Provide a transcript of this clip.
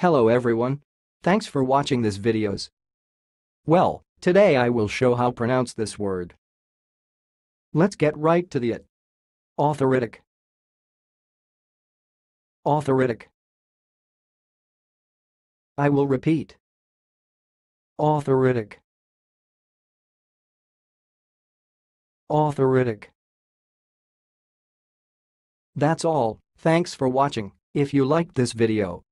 Hello everyone. Thanks for watching this videos. Well, today I will show how pronounce this word. Let's get right to the it. Authoritic. Authoritic. I will repeat. Authoritic. Authoritic. That's all, thanks for watching. If you liked this video,